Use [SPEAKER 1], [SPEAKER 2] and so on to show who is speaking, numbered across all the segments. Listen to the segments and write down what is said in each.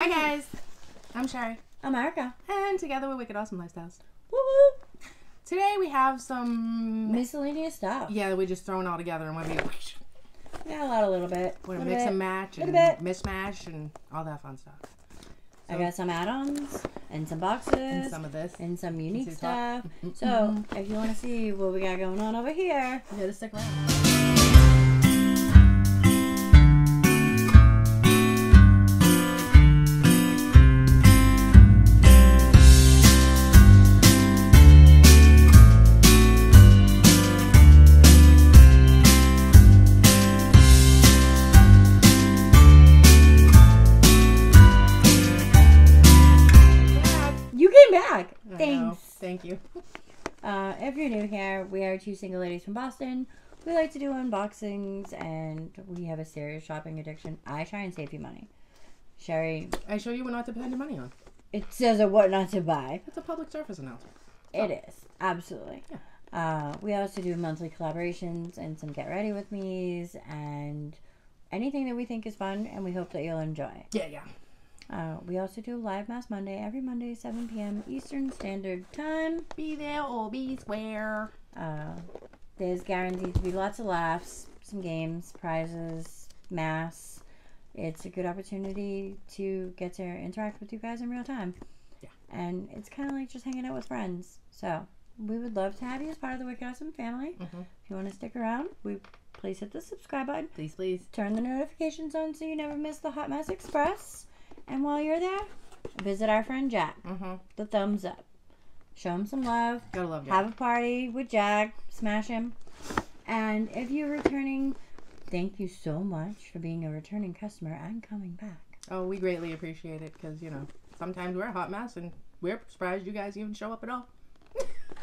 [SPEAKER 1] Hi guys, I'm Sherry,
[SPEAKER 2] I'm Erica.
[SPEAKER 1] and together we're Wicked Awesome Lifestyles.
[SPEAKER 2] Woo woo.
[SPEAKER 1] Today we have some,
[SPEAKER 2] Miscellaneous stuff.
[SPEAKER 1] yeah, we're just throwing it all together and we're gonna, be
[SPEAKER 2] Yeah, a lot, a little bit.
[SPEAKER 1] we're gonna mix
[SPEAKER 2] bit.
[SPEAKER 1] and match and
[SPEAKER 2] bit.
[SPEAKER 1] mismatch and all that fun stuff.
[SPEAKER 2] So, I got some add-ons and some boxes
[SPEAKER 1] And some of this.
[SPEAKER 2] And some, unique stuff.
[SPEAKER 1] top.
[SPEAKER 2] So if you want to see what we got going on over here,
[SPEAKER 1] You gotta stick around.
[SPEAKER 2] If you're new here, we are two single ladies from Boston. We like to do unboxings, and we have a serious shopping addiction. I try and save you money. Sherry,
[SPEAKER 1] I show you what not to spend your money on.
[SPEAKER 2] it says a what not to buy.
[SPEAKER 1] It's a public service announcement.
[SPEAKER 2] It is absolutely.
[SPEAKER 1] Yeah.
[SPEAKER 2] Uh, we also do monthly collaborations and some get ready with me's and anything that we think is fun, and we hope that you'll enjoy.
[SPEAKER 1] Yeah, yeah.
[SPEAKER 2] Uh, we also do live mass Monday every Monday, 7 p.m. Eastern Standard Time.
[SPEAKER 1] Be there or be square.
[SPEAKER 2] Uh, there's guaranteed to be lots of laughs, some games, prizes, mass. It's a good opportunity to get to interact with you guys in real time.
[SPEAKER 1] Yeah.
[SPEAKER 2] And it's kind of like just hanging out with friends. So we would love to have you as part of the Wicked Awesome family.
[SPEAKER 1] Mhm.
[SPEAKER 2] If you want to stick around, we please hit the subscribe button.
[SPEAKER 1] Please, please.
[SPEAKER 2] Turn the notifications on so you never miss the Hot Mess Express. And while you're there, visit our friend Jack.
[SPEAKER 1] Mm-hmm.
[SPEAKER 2] The thumbs up. Show him some love.
[SPEAKER 1] Gotta love Jack.
[SPEAKER 2] Have a party with Jack. Smash him. And if you're returning, thank you so much for being a returning customer and coming back.
[SPEAKER 1] Oh, we greatly appreciate it because, you know, sometimes we're a hot mess and we're surprised you guys even show up at all.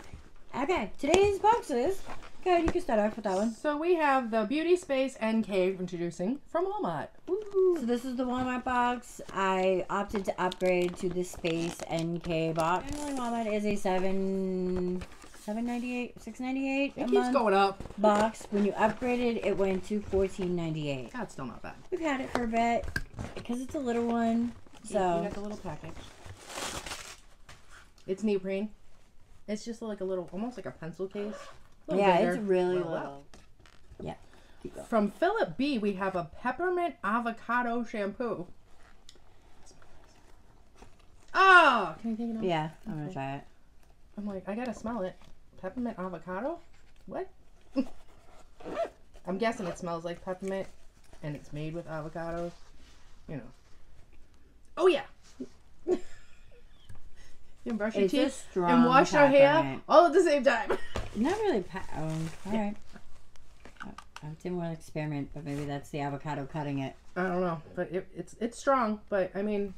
[SPEAKER 2] Okay, today's boxes. Go ahead, you can start off with that one.
[SPEAKER 1] So we have the Beauty Space NK introducing from Walmart.
[SPEAKER 2] So this is the Walmart box. I opted to upgrade to the Space NK box. Generally, Walmart is a seven, seven ninety eight, six ninety eight
[SPEAKER 1] It keeps
[SPEAKER 2] month
[SPEAKER 1] going up.
[SPEAKER 2] box. When you upgraded, it went to fourteen ninety eight.
[SPEAKER 1] That's still not bad.
[SPEAKER 2] We've had it for a bit because it's a little one.
[SPEAKER 1] you
[SPEAKER 2] So
[SPEAKER 1] got the little package. It's neoprene. It's just like a little, almost like a pencil case. A
[SPEAKER 2] yeah,
[SPEAKER 1] bigger.
[SPEAKER 2] it's really little. Yeah.
[SPEAKER 1] From Philip B, we have a peppermint avocado shampoo. Oh, can you take it off?
[SPEAKER 2] Yeah, I'm gonna try it.
[SPEAKER 1] I'm like, I gotta smell it. Peppermint avocado? What? I'm guessing it smells like peppermint and it's made with avocados. You know. Oh, yeah. Can brush your
[SPEAKER 2] It's a
[SPEAKER 1] teeth and wash your hair all at the same time.
[SPEAKER 2] Not really. Um, all right. I, I didn't want to experiment, but maybe that's the avocado cutting it.
[SPEAKER 1] I don't know, but it, it's it's strong. But I mean,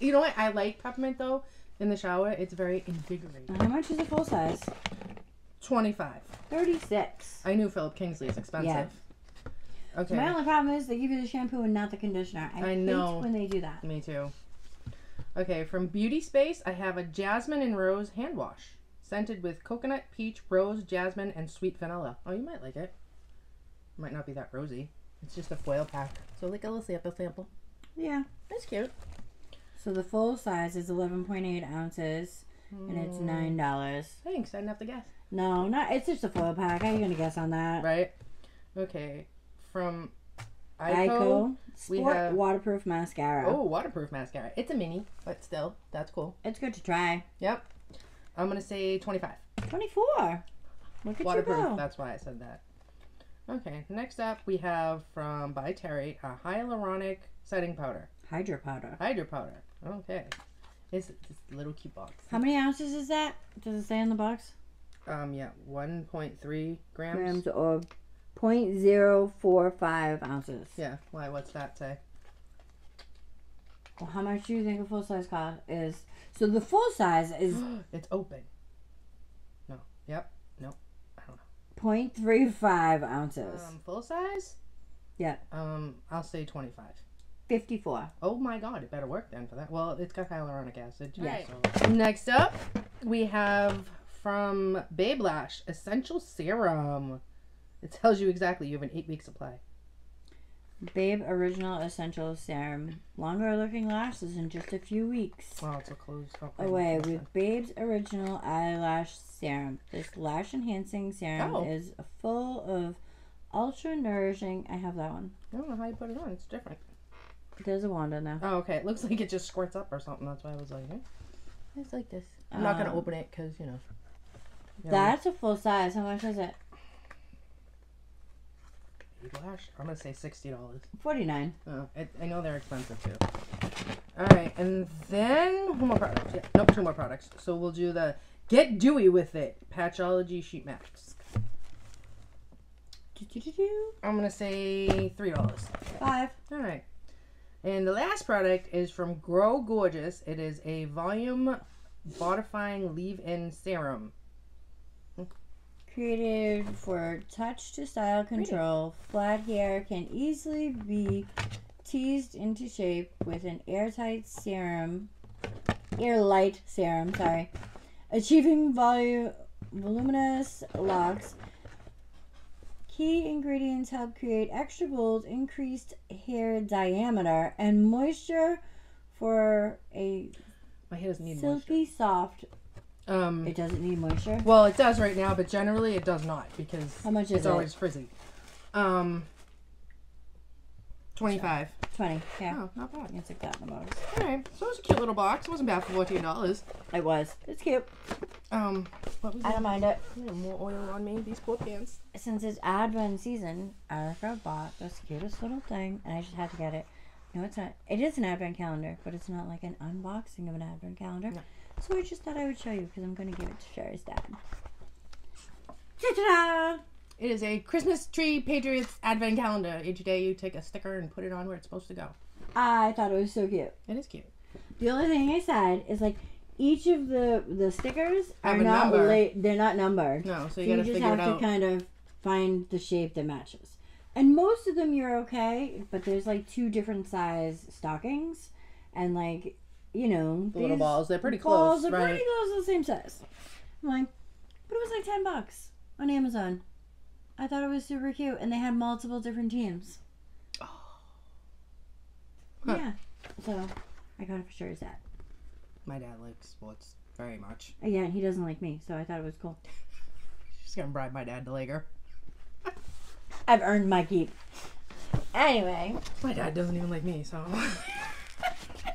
[SPEAKER 1] you know what? I like peppermint though. In the shower, it's very invigorating.
[SPEAKER 2] How much is a full size?
[SPEAKER 1] Twenty-five.
[SPEAKER 2] Thirty-six.
[SPEAKER 1] I knew Philip Kingsley is expensive. Yeah. Okay.
[SPEAKER 2] My only problem is they give you the shampoo and not the conditioner. I,
[SPEAKER 1] I know.
[SPEAKER 2] hate when they do that.
[SPEAKER 1] Me too. Okay, from Beauty Space, I have a jasmine and rose hand wash, scented with coconut, peach, rose, jasmine, and sweet vanilla. Oh, you might like it. Might not be that rosy. It's just a foil pack, so like a little sample sample.
[SPEAKER 2] Yeah.
[SPEAKER 1] That's cute.
[SPEAKER 2] So the full size is eleven point eight ounces, and it's
[SPEAKER 1] Mm.
[SPEAKER 2] nine dollars.
[SPEAKER 1] Thanks. I didn't have to guess.
[SPEAKER 2] No, not. It's just a foil pack. How are you gonna guess on that?
[SPEAKER 1] Right. Okay. From Eyeko.
[SPEAKER 2] Sport
[SPEAKER 1] have-
[SPEAKER 2] Waterproof Mascara.
[SPEAKER 1] Oh, waterproof mascara. It's a mini, but still, that's cool.
[SPEAKER 2] It's good to try.
[SPEAKER 1] Yep. I'm gonna say 25.
[SPEAKER 2] 24. Look at
[SPEAKER 1] Waterproof.
[SPEAKER 2] you go.
[SPEAKER 1] That's why I said that. Okay. Next up, we have from by Terry a hyaluronic setting powder,
[SPEAKER 2] Hydro powder.
[SPEAKER 1] hydro powder. Okay. It's this little cute box.
[SPEAKER 2] How many ounces is that? Does it say in the box?
[SPEAKER 1] Um. Yeah. 1.3 grams.
[SPEAKER 2] Grams or 0.045 ounces.
[SPEAKER 1] Yeah. Why? What's that say?
[SPEAKER 2] Well, how much do you think a full size cost is? So the full size is
[SPEAKER 1] it's open. No. Yep. No.
[SPEAKER 2] 0.35 ounces.
[SPEAKER 1] Um. Full size.
[SPEAKER 2] Yeah.
[SPEAKER 1] Um. I'll say 25.
[SPEAKER 2] 54.
[SPEAKER 1] Oh my god, it better work then for that. Well, it's got hyaluronic acid.
[SPEAKER 2] Yes.
[SPEAKER 1] So. Next up, we have from Babe Lash Essential Serum. It tells you exactly you have an eight week supply.
[SPEAKER 2] Babe Original Essential Serum. Longer looking lashes in just a few weeks.
[SPEAKER 1] Wow, it's a closed. Okay.
[SPEAKER 2] Away with Babe's Original Eyelash Serum. This lash enhancing serum
[SPEAKER 1] Oh.
[SPEAKER 2] is full of ultra nourishing. I have that one.
[SPEAKER 1] I don't know how you put it on. It's different.
[SPEAKER 2] There's a wand in there.
[SPEAKER 1] Oh, okay. It looks like it just squirts up or something. That's why I was like, eh. it's like this. I'm not gonna
[SPEAKER 2] Um,
[SPEAKER 1] open it because you know.
[SPEAKER 2] That's a full size. How much is it?
[SPEAKER 1] Lash. I'm gonna say sixty dollars.
[SPEAKER 2] Forty nine.
[SPEAKER 1] Oh, I, I know they're expensive too. All right, and then one more product. Yeah, nope, two more products. So we'll do the Get Dewy with It Patchology Sheet Mask. I'm gonna say three dollars.
[SPEAKER 2] Five.
[SPEAKER 1] All right. And the last product is from Grow Gorgeous. It is a volume bodifying leave-in serum.
[SPEAKER 2] Created for touch to style control, flat hair can easily be teased into shape with an airtight serum, airlight serum, sorry, achieving volu- voluminous locks. Key ingredients help create extra bold, increased hair diameter, and moisture for a
[SPEAKER 1] My hair doesn't need moisture.
[SPEAKER 2] silky soft.
[SPEAKER 1] Um,
[SPEAKER 2] It doesn't need moisture.
[SPEAKER 1] well, it does right now, but generally it does not because
[SPEAKER 2] How much is
[SPEAKER 1] it's
[SPEAKER 2] it?
[SPEAKER 1] always frizzy. Um, twenty-five.
[SPEAKER 2] Twenty. Yeah.
[SPEAKER 1] Oh, not bad.
[SPEAKER 2] It's like that in the box.
[SPEAKER 1] All right, so it was a cute little box. It wasn't bad for fourteen dollars.
[SPEAKER 2] It was. It's cute.
[SPEAKER 1] Um, what was
[SPEAKER 2] I don't mind it.
[SPEAKER 1] Yeah, more oil on me. These poor pants.
[SPEAKER 2] Since it's Advent season, Erica bought this cutest little thing, and I just had to get it. No, it's not. It is an Advent calendar, but it's not like an unboxing of an Advent calendar.
[SPEAKER 1] No.
[SPEAKER 2] So I just thought I would show you because I'm going to give it to Sherry's dad. Ta-da!
[SPEAKER 1] It is a Christmas tree Patriots advent calendar. Each day you take a sticker and put it on where it's supposed to go.
[SPEAKER 2] I thought it was so cute.
[SPEAKER 1] It is cute.
[SPEAKER 2] The only thing I said is like each of the the stickers
[SPEAKER 1] Have
[SPEAKER 2] are
[SPEAKER 1] a
[SPEAKER 2] not
[SPEAKER 1] number.
[SPEAKER 2] la- they're not numbered.
[SPEAKER 1] No,
[SPEAKER 2] so
[SPEAKER 1] you
[SPEAKER 2] you
[SPEAKER 1] gotta
[SPEAKER 2] just
[SPEAKER 1] figure
[SPEAKER 2] have
[SPEAKER 1] it
[SPEAKER 2] to
[SPEAKER 1] out.
[SPEAKER 2] kind of find the shape that matches. And most of them you're okay, but there's like two different size stockings, and like you know
[SPEAKER 1] The little balls, they're pretty
[SPEAKER 2] balls
[SPEAKER 1] close,
[SPEAKER 2] are
[SPEAKER 1] right?
[SPEAKER 2] pretty close to the same size. I'm like, but it was like ten bucks on Amazon. I thought it was super cute, and they had multiple different teams.
[SPEAKER 1] Huh.
[SPEAKER 2] Yeah, so I got it for sure as that.
[SPEAKER 1] My dad likes sports very much.
[SPEAKER 2] Yeah, and he doesn't like me, so I thought it was cool.
[SPEAKER 1] She's gonna bribe my dad to like her.
[SPEAKER 2] I've earned my keep. Anyway,
[SPEAKER 1] My dad doesn't even like me, so.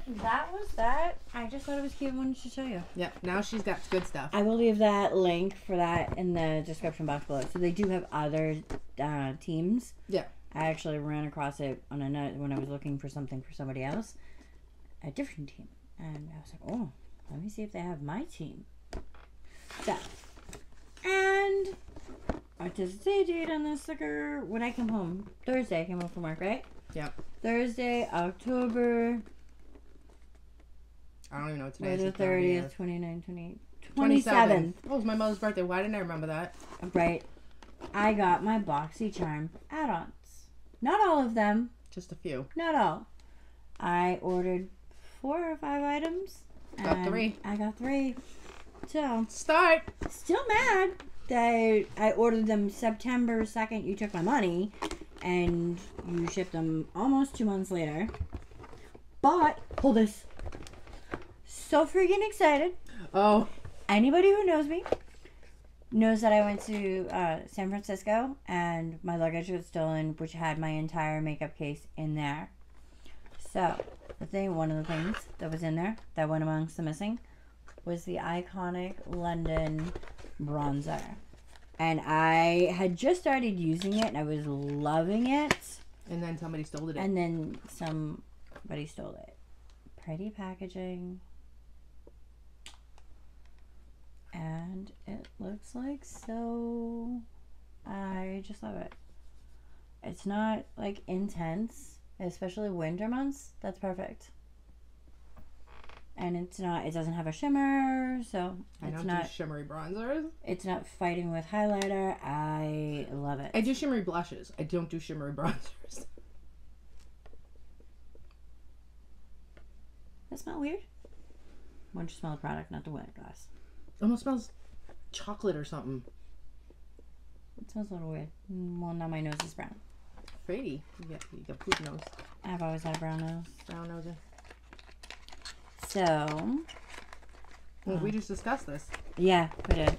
[SPEAKER 2] that was that. I just thought it was cute and wanted to show you.
[SPEAKER 1] yep. Now she's got good stuff.
[SPEAKER 2] I will leave that link for that in the description box below. So they do have other uh, teams.
[SPEAKER 1] Yeah.
[SPEAKER 2] I actually ran across it on another when I was looking for something for somebody else, a different team, and I was like, oh, let me see if they have my team. So, and what does it say date on the sticker? When I come home Thursday, I came home from work, right?
[SPEAKER 1] Yep.
[SPEAKER 2] Thursday, October
[SPEAKER 1] I don't even know what today is.
[SPEAKER 2] the
[SPEAKER 1] It's uh,
[SPEAKER 2] 30th, 29, 28,
[SPEAKER 1] 27th.
[SPEAKER 2] 27th.
[SPEAKER 1] Oh, it was my mother's birthday. Why didn't I remember that?
[SPEAKER 2] Right. I got my BoxyCharm add ons. Not all of them.
[SPEAKER 1] Just a few.
[SPEAKER 2] Not all. I ordered four or five items.
[SPEAKER 1] Got three.
[SPEAKER 2] I got three. So,
[SPEAKER 1] Start.
[SPEAKER 2] still mad that I ordered them September 2nd. You took my money and you shipped them almost two months later. But, hold this. So freaking excited.
[SPEAKER 1] Oh,
[SPEAKER 2] anybody who knows me knows that I went to uh, San Francisco and my luggage was stolen, which had my entire makeup case in there. So, the thing, one of the things that was in there that went amongst the missing was the iconic London bronzer. And I had just started using it and I was loving it.
[SPEAKER 1] and then somebody stole it.
[SPEAKER 2] And then somebody stole it. Pretty packaging. And it looks like so. I just love it. It's not like intense, especially winter months. That's perfect. And it's not. It doesn't have a shimmer, so
[SPEAKER 1] I
[SPEAKER 2] it's
[SPEAKER 1] don't
[SPEAKER 2] not.
[SPEAKER 1] do shimmery bronzers.
[SPEAKER 2] It's not fighting with highlighter. I love it.
[SPEAKER 1] I do shimmery blushes. I don't do shimmery bronzers.
[SPEAKER 2] That smell weird. Why don't you smell the product, not the wet glass?
[SPEAKER 1] Almost smells chocolate or something.
[SPEAKER 2] It smells a little weird. Well, now my nose is brown.
[SPEAKER 1] Fady. You got, you got poop nose.
[SPEAKER 2] I've always had a brown nose.
[SPEAKER 1] Brown nose.
[SPEAKER 2] So,
[SPEAKER 1] Well, we just discussed this.
[SPEAKER 2] yeah, we did.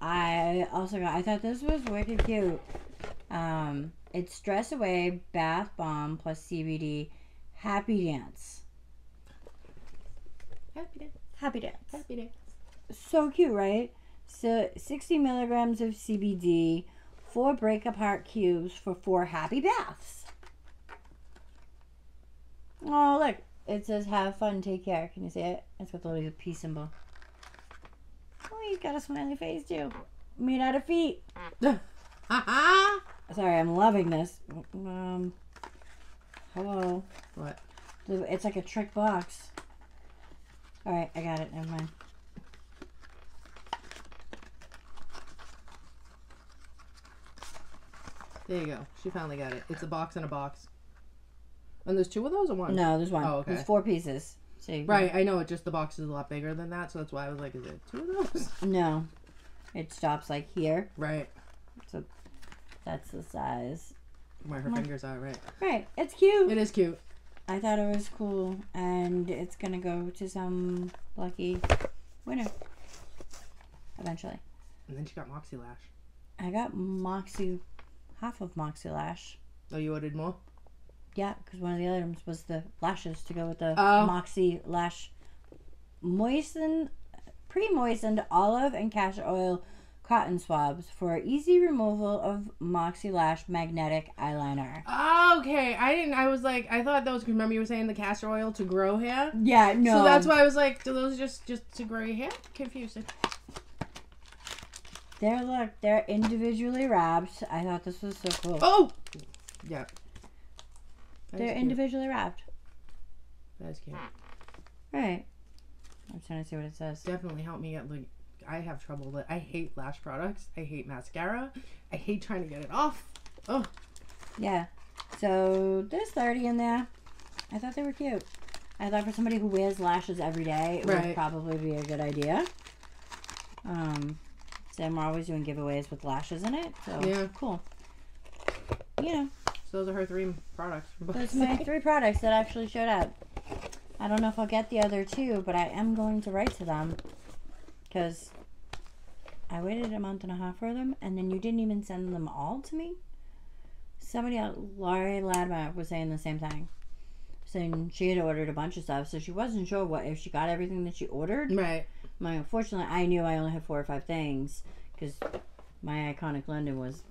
[SPEAKER 2] I also got, I thought this was wicked cute. Um, it's Stress Away Bath Bomb plus CBD Happy Dance.
[SPEAKER 1] Happy day.
[SPEAKER 2] Happy Dance.
[SPEAKER 1] Happy day.
[SPEAKER 2] So cute, right? So 60 milligrams of CBD, four break apart cubes for four happy baths. Oh, look. It says have fun, take care. Can you see it? It's got the little peace symbol. Oh, he's got a smiley face too. Made out of feet.
[SPEAKER 1] Ha ha!
[SPEAKER 2] Sorry, I'm loving this. Um, hello.
[SPEAKER 1] What?
[SPEAKER 2] It's like a trick box. All right, I got it. Never mind.
[SPEAKER 1] There you go. She finally got it. It's a box in a box. And there's two of those or one?
[SPEAKER 2] No, there's one.
[SPEAKER 1] Oh, okay.
[SPEAKER 2] There's four pieces. See?
[SPEAKER 1] Right, I know. It just the box is a lot bigger than that, so that's why I was like, is it two of those?
[SPEAKER 2] No. It stops like here.
[SPEAKER 1] Right.
[SPEAKER 2] So that's the size.
[SPEAKER 1] Where her fingers are, right.
[SPEAKER 2] Right. It's cute.
[SPEAKER 1] It is cute.
[SPEAKER 2] I thought it was cool. And it's going to go to some lucky winner. Eventually.
[SPEAKER 1] And then she got Moxie Lash.
[SPEAKER 2] I got Moxie, half of Moxie Lash.
[SPEAKER 1] Oh, you ordered more?
[SPEAKER 2] Yeah, because one of the items was the lashes to go with the
[SPEAKER 1] Oh.
[SPEAKER 2] Moxie Lash moisten, pre-moistened olive and castor oil cotton swabs for easy removal of Moxie Lash magnetic eyeliner.
[SPEAKER 1] Oh, okay. I didn't. I was like, I thought those. Remember, you were saying the castor oil to grow hair.
[SPEAKER 2] Yeah, no.
[SPEAKER 1] So that's why I was like, do those just just to grow your hair? Confusing.
[SPEAKER 2] They're look, they're individually wrapped. I thought this was so cool.
[SPEAKER 1] Oh. Yeah. That
[SPEAKER 2] they're individually wrapped.
[SPEAKER 1] That's cute.
[SPEAKER 2] Right. I'm trying to see what it says.
[SPEAKER 1] Definitely help me get like. I have trouble. With, I hate lash products. I hate mascara. I hate trying to get it off. Oh,
[SPEAKER 2] Yeah. So there's 30 in there. I thought they were cute. I thought for somebody who wears lashes every day, it would probably be a good idea. Um, so I'm always doing giveaways with lashes in it. So
[SPEAKER 1] Yeah.
[SPEAKER 2] cool. You know,
[SPEAKER 1] so those are her three products.
[SPEAKER 2] those are my three products that actually showed up. I don't know if I'll get the other two, but I am going to write to them because I waited a month and a half for them, and then you didn't even send them all to me. Somebody else, Laurie Ladma, was saying the same thing, saying she had ordered a bunch of stuff, so she wasn't sure what if she got everything that she ordered.
[SPEAKER 1] right.
[SPEAKER 2] My unfortunately, I knew I only had four or five things because my iconic London was,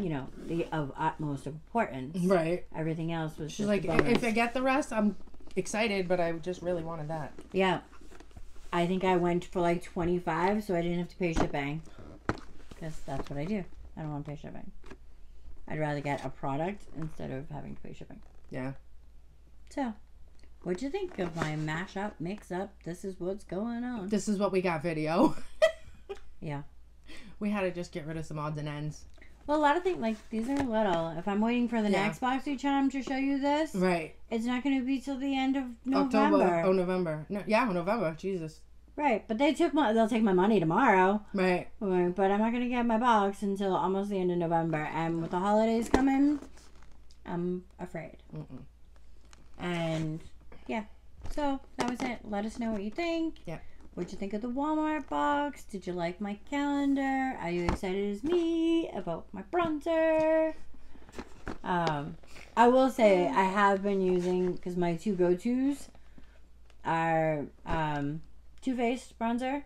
[SPEAKER 2] you know, the of utmost importance.
[SPEAKER 1] Right.
[SPEAKER 2] Everything else was
[SPEAKER 1] She's
[SPEAKER 2] just
[SPEAKER 1] like, if. I get the rest, I'm excited, but I just really wanted that.
[SPEAKER 2] Yeah. I think I went for like 25 so I didn't have to pay shipping. Because that's what I do. I don't want to pay shipping. I'd rather get a product instead of having to pay shipping.
[SPEAKER 1] Yeah.
[SPEAKER 2] So, what'd you think of my mash up, mix up? This is what's going on.
[SPEAKER 1] This is what we got video.
[SPEAKER 2] Yeah.
[SPEAKER 1] We had to just get rid of some odds and ends.
[SPEAKER 2] Well, a lot of things, like, these are little. If I'm waiting for the
[SPEAKER 1] Yeah.
[SPEAKER 2] next boxy charm to show you this,
[SPEAKER 1] Right.
[SPEAKER 2] it's not going to be till the end of November.
[SPEAKER 1] October. Oh, November. No, yeah, November. Jesus.
[SPEAKER 2] Right, but they took my, they'll take my money tomorrow.
[SPEAKER 1] Right.
[SPEAKER 2] Right, But I'm not gonna get my box until almost the end of November, and with the holidays coming, I'm afraid.
[SPEAKER 1] Mm-mm.
[SPEAKER 2] And yeah, so that was it. Let us know what you think.
[SPEAKER 1] Yeah.
[SPEAKER 2] What'd you think of the Walmart box? Did you like my calendar? Are you excited as me about my bronzer? Um, I will say I have been using because my two go tos are um, Too Faced bronzer.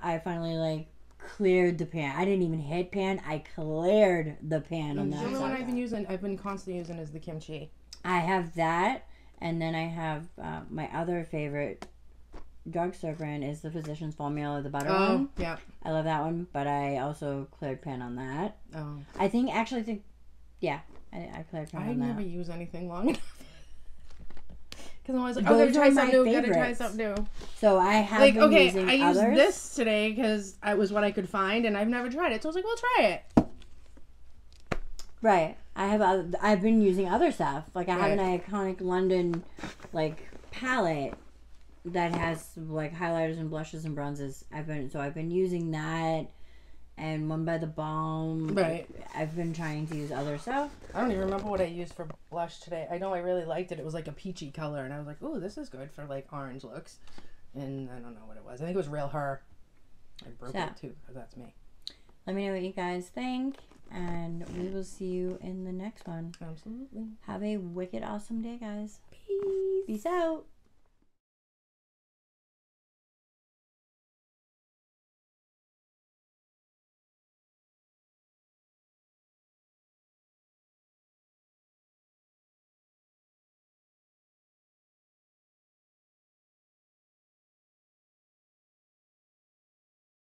[SPEAKER 2] I finally like cleared the pan. I didn't even hit pan. I cleared the pan on that.
[SPEAKER 1] The only one. I've been using, I've been constantly using is the kimchi.
[SPEAKER 2] I have that, and then I have uh, my other favorite drugstore brand is the Physicians Formula, the butter
[SPEAKER 1] Oh,
[SPEAKER 2] one.
[SPEAKER 1] yeah.
[SPEAKER 2] I love that one, but I also cleared pan on that.
[SPEAKER 1] Oh,
[SPEAKER 2] I think actually I think, yeah, I, I cleared pan
[SPEAKER 1] I
[SPEAKER 2] on
[SPEAKER 1] never use anything long enough. Because I'm always like, oh, gotta try something new, gotta try something new.
[SPEAKER 2] So I have
[SPEAKER 1] Like, okay, I used
[SPEAKER 2] others.
[SPEAKER 1] this today because it was what I could find, and I've never tried it. So I was like, well, try it.
[SPEAKER 2] Right. I have. Other, I've been using other stuff. Like I have
[SPEAKER 1] Right.
[SPEAKER 2] an iconic London, like palette that has like highlighters and blushes and bronzes. I've been so I've been using that, and one by the balm.
[SPEAKER 1] Right.
[SPEAKER 2] I've been trying to use other stuff.
[SPEAKER 1] I don't even remember what I used for blush today. I know I really liked it. It was like a peachy color, and I was like, "Ooh, this is good for like orange looks." And I don't know what it was. I think it was Real Her. I broke
[SPEAKER 2] So-
[SPEAKER 1] it too, 'cause that's me.
[SPEAKER 2] Let me know what you guys think, and we will see you in the next one.
[SPEAKER 1] Absolutely.
[SPEAKER 2] Have a wicked awesome day, guys. Peace. Peace out.